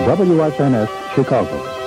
WSNS Chicago.